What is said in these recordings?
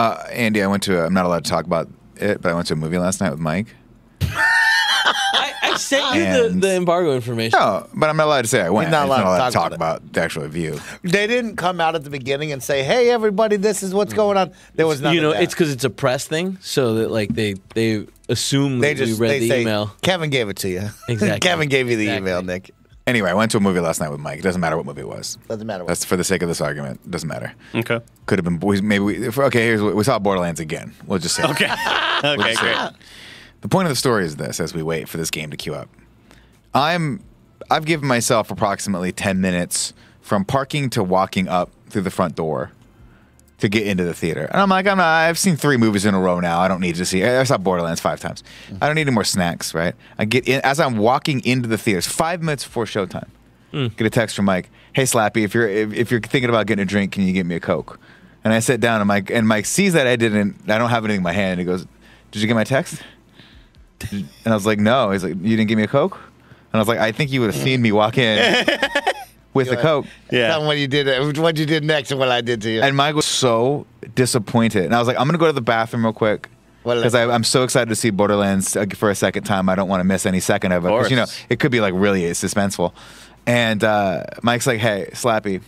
Uh, Andy, I went to. A, I'm not allowed to talk about it, but I went to a movie last night with Mike. I, I sent you the, And- the embargo information. No, but I'm not allowed to say I went. He's not I'm allowed to talk talk about the actual view. They didn't come out at the beginning and say, "Hey, everybody, this is what's going on." There was none you know, that. it's because it's a press thing, so that like they they assume they that just we read they the say, email. Kevin gave it to you. Exactly. Kevin gave you the Exactly. email, Nick. Anyway, I went to a movie last night with Mike. It doesn't matter what movie it was. Doesn't matter. What. That's for the sake of this argument. It doesn't matter. Okay. Could have been. we- Maybe we. if- Okay, here's what we saw. Borderlands again. We'll just say. Okay. okay, just great. say- The point of the story is this: as we wait for this game to queue up, I'm. I've given myself approximately ten minutes from parking to walking up through the front door to get into the theater. And I'm like, I'm not, I've seen three movies in a row now. I don't need to see. I saw Borderlands five times. I don't need any more snacks, right? I get in as I'm walking into the theaters, five minutes before showtime. Hmm. Get a text from Mike. Hey, Slappy, if you're if, if you're thinking about getting a drink, can you get me a Coke? And I sit down and Mike and Mike sees that I didn't. I don't have anything in my hand. He goes, Did you get my text? And I was like, No. He's like, You didn't give me a Coke? And I was like, I think you would have seen me walk in with a Coke. Yeah. Tell what you did. What you did next and what I did to you. And Mike was so disappointed. And I was like, I'm going to go to the bathroom real quick. Well, Because I'm so excited to see Borderlands uh, for a second time. I don't want to miss any second of it. Because, you know, it could be like really suspenseful. And uh, Mike's like, hey, Slappy,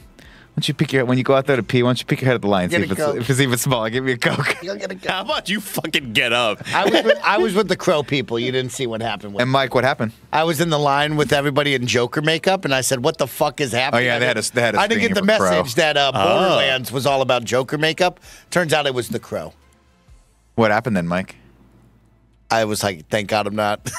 don't you pick your, when you go out there to pee, why don't you pick your head at the line, see if it's, Coke. if it's even small. Give me a Coke. You'll get a Coke. How about you fucking get up? I was with, I was with the crow people. You didn't see what happened. With And Mike, what happened? I was in the line with everybody in Joker makeup, and I said, "What the fuck is happening?" Oh, yeah, they had a- they had a I didn't get the screening for Crow. message that uh, Borderlands was all about Joker makeup. Turns out it was the crow. What happened then, Mike? I was like, "Thank God I'm not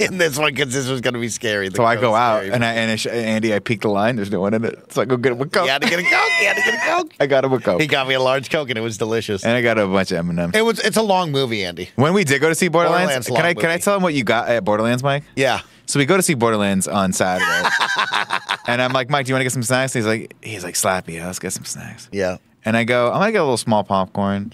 in this one because this was going to be scary." The So I go out and I and I Andy, I peek the line. There's no one in it. So I go get him a Coke. he had to get a coke. He had to get a coke. I got him a Coke. He got me a large coke, and it was delicious. and I got a bunch of M&Ms. It was. It's a long movie, Andy. When we did go to see Borderlands, Borderlands can I long can I tell him what you got at Borderlands, Mike? Yeah. So we go to see Borderlands on Saturday, and I'm like, Mike, do you want to get some snacks? he's like, he's like, Slappy, let's get some snacks. Yeah. And I go, I'm gonna get a little small popcorn,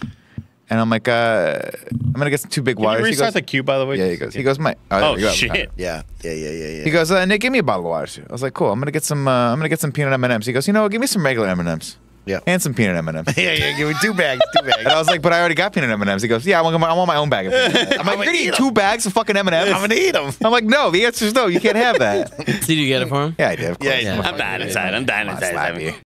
and I'm like, uh, I'm gonna get some two big Can you waters. He restart goes, the queue, by the way? yeah, he goes, he goes, Mike. Oh, there we go. shit. Yeah. Yeah. Yeah. Yeah. Yeah. He goes, uh, Nick, give me a bottle of water. too." I was like, cool. I'm gonna get some. Uh, I'm gonna get some peanut M&Ms. He goes, you know, what? give me some regular M&Ms. Yeah. And some peanut M&Ms. yeah. Yeah. Give me two bags. Two bags. And I was like, but I already got peanut M&Ms. He goes, yeah, I want, my, I want my own bag of peanut M&Ms. I'm like, I'm you're gonna gonna eat eat 'em. two bags of fucking M&Ms? I'm gonna eat them. I'm like, no. The answer is no. You can't have that. Did you get it for him? yeah, I did. Of course. Yeah, Yeah. I'm dying inside. I'm dying inside. Slappy.